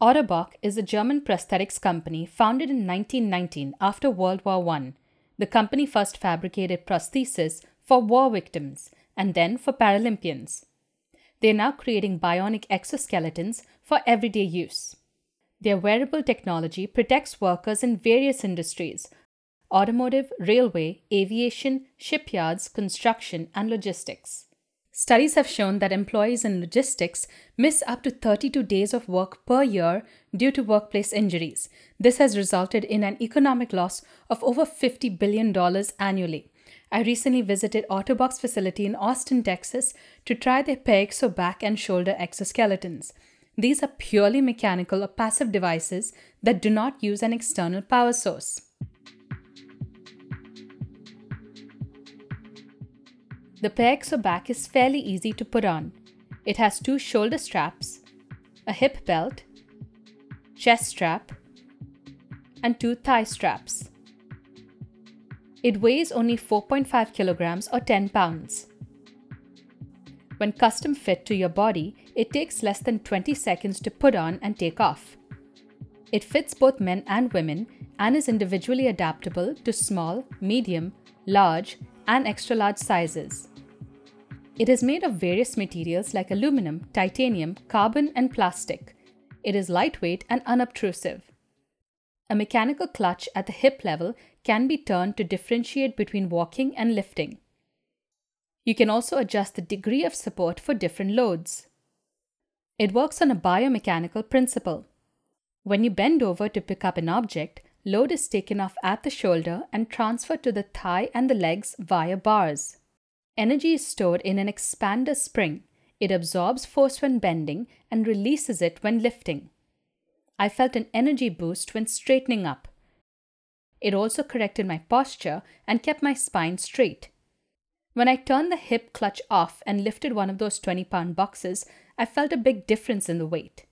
Ottobock is a German prosthetics company founded in 1919 after World War I. The company first fabricated prostheses for war victims and then for Paralympians. They are now creating bionic exoskeletons for everyday use. Their wearable technology protects workers in various industries automotive, railway, aviation, shipyards, construction, and logistics. Studies have shown that employees in logistics miss up to 32 days of work per year due to workplace injuries. This has resulted in an economic loss of over $50 billion annually. I recently visited Ottobock's facility in Austin, Texas to try their Paexo back and shoulder exoskeletons. These are purely mechanical or passive devices that do not use an external power source. The Paexo back is fairly easy to put on. It has two shoulder straps, a hip belt, chest strap, and two thigh straps. It weighs only 4.5 kilograms or 10 pounds. When custom fit to your body, it takes less than 20 seconds to put on and take off. It fits both men and women and is individually adaptable to small, medium, large, and extra large sizes. It is made of various materials like aluminum, titanium, carbon, and plastic. It is lightweight and unobtrusive. A mechanical clutch at the hip level can be turned to differentiate between walking and lifting. You can also adjust the degree of support for different loads. It works on a biomechanical principle. When you bend over to pick up an object, load is taken off at the shoulder and transferred to the thigh and the legs via bars. Energy is stored in an expander spring. It absorbs force when bending and releases it when lifting. I felt an energy boost when straightening up. It also corrected my posture and kept my spine straight. When I turned the hip clutch off and lifted one of those 20 pound boxes, I felt a big difference in the weight.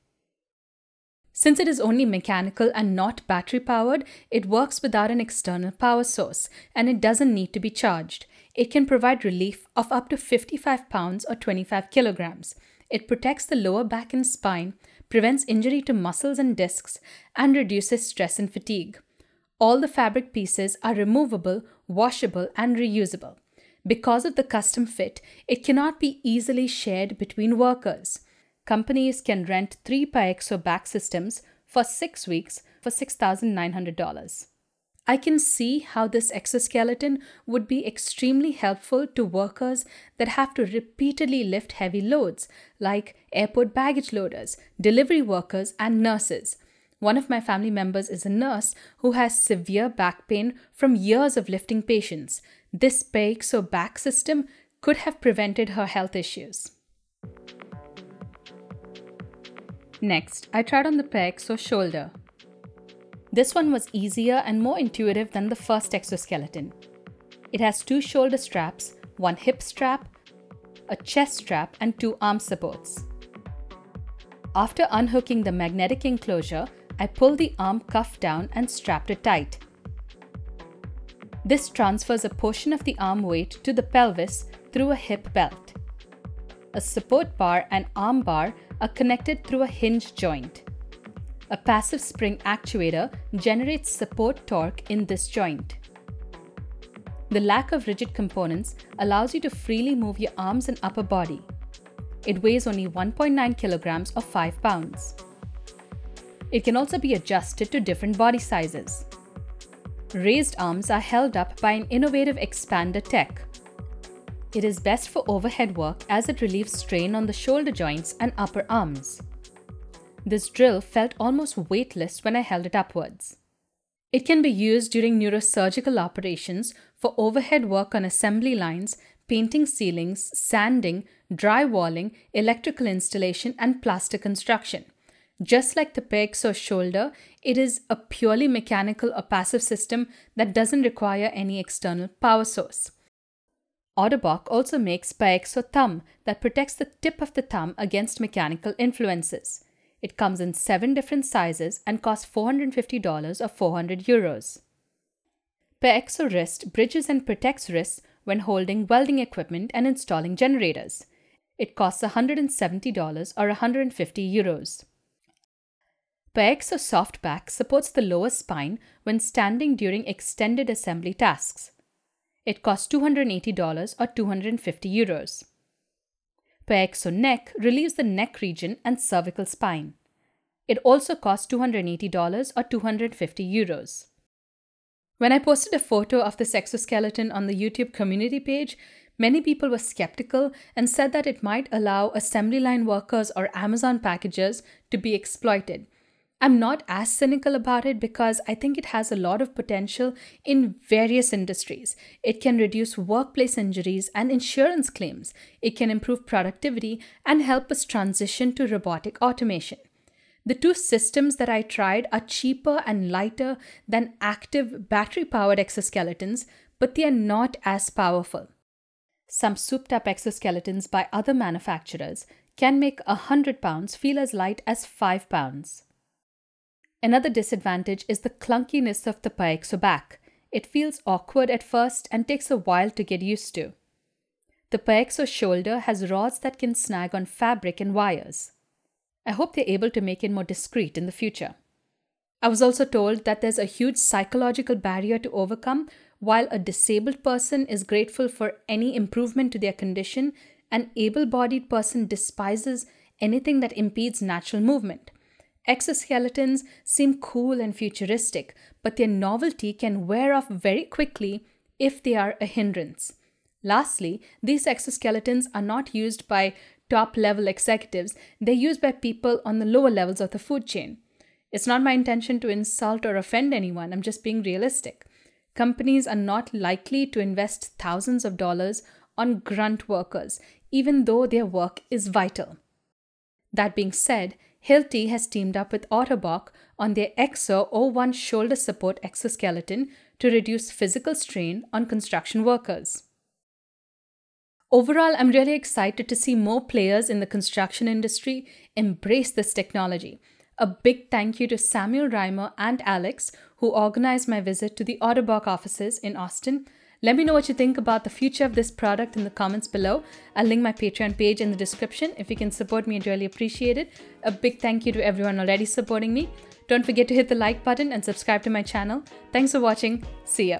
Since it is only mechanical and not battery powered, it works without an external power source and it doesn't need to be charged. It can provide relief of up to 55 pounds or 25 kilograms. It protects the lower back and spine, prevents injury to muscles and discs, and reduces stress and fatigue. All the fabric pieces are removable, washable, and reusable. Because of the custom fit, it cannot be easily shared between workers. Companies can rent three Paexo back systems for six weeks for $6,900. I can see how this exoskeleton would be extremely helpful to workers that have to repeatedly lift heavy loads, like airport baggage loaders, delivery workers, and nurses. One of my family members is a nurse who has severe back pain from years of lifting patients. This Paexo back system could have prevented her health issues. Next, I tried on the Paexo shoulder. This one was easier and more intuitive than the first exoskeleton. It has two shoulder straps, one hip strap, a chest strap, and two arm supports. After unhooking the magnetic enclosure, I pulled the arm cuff down and strapped it tight. This transfers a portion of the arm weight to the pelvis through a hip belt. A support bar and arm bar are connected through a hinge joint. A passive spring actuator generates support torque in this joint. The lack of rigid components allows you to freely move your arms and upper body. It weighs only 1.9 kilograms or 5 pounds. It can also be adjusted to different body sizes. Raised arms are held up by an innovative expander tech. It is best for overhead work as it relieves strain on the shoulder joints and upper arms. This drill felt almost weightless when I held it upwards. It can be used during neurosurgical operations for overhead work on assembly lines, painting ceilings, sanding, drywalling, electrical installation, and plaster construction. Just like the Paexo shoulder, it is a purely mechanical or passive system that doesn't require any external power source. Ottobock also makes Paexo thumb that protects the tip of the thumb against mechanical influences. It comes in seven different sizes and costs $450 or 400 euros. Paexo wrist bridges and protects wrists when holding welding equipment and installing generators. It costs $170 or 150 euros. Paexo Softback supports the lower spine when standing during extended assembly tasks. It costs $280 or 250 euros. Paexo Neck relieves the neck region and cervical spine. It also costs $280 or 250 euros. When I posted a photo of this exoskeleton on the YouTube community page, many people were skeptical and said that it might allow assembly line workers or Amazon packagers to be exploited. I'm not as cynical about it because I think it has a lot of potential in various industries. It can reduce workplace injuries and insurance claims. It can improve productivity and help us transition to robotic automation. The two systems that I tried are cheaper and lighter than active battery powered exoskeletons, but they are not as powerful. Some souped up exoskeletons by other manufacturers can make 100 pounds feel as light as 5 pounds. Another disadvantage is the clunkiness of the Paexo back. It feels awkward at first and takes a while to get used to. The Paexo shoulder has rods that can snag on fabric and wires. I hope they're able to make it more discreet in the future. I was also told that there's a huge psychological barrier to overcome. While a disabled person is grateful for any improvement to their condition, an able bodied person despises anything that impedes natural movement. Exoskeletons seem cool and futuristic, but their novelty can wear off very quickly if they are a hindrance. Lastly, these exoskeletons are not used by top level executives, they're used by people on the lower levels of the food chain. It's not my intention to insult or offend anyone, I'm just being realistic. Companies are not likely to invest thousands of dollars on grunt workers, even though their work is vital. That being said, Hilti has teamed up with Ottobock on their EXO O1 shoulder support exoskeleton to reduce physical strain on construction workers. Overall, I'm really excited to see more players in the construction industry embrace this technology. A big thank you to Samuel Reimer and Alex, who organized my visit to the Ottobock offices in Austin let me know what you think about the future of this product in the comments below. I'll link my Patreon page in the description. If you can support me, I'd really appreciate it. A big thank you to everyone already supporting me. Don't forget to hit the like button and subscribe to my channel. Thanks for watching. See ya.